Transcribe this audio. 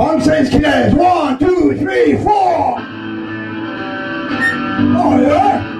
Punk says cadets. One, two, three, four. Oh, yeah?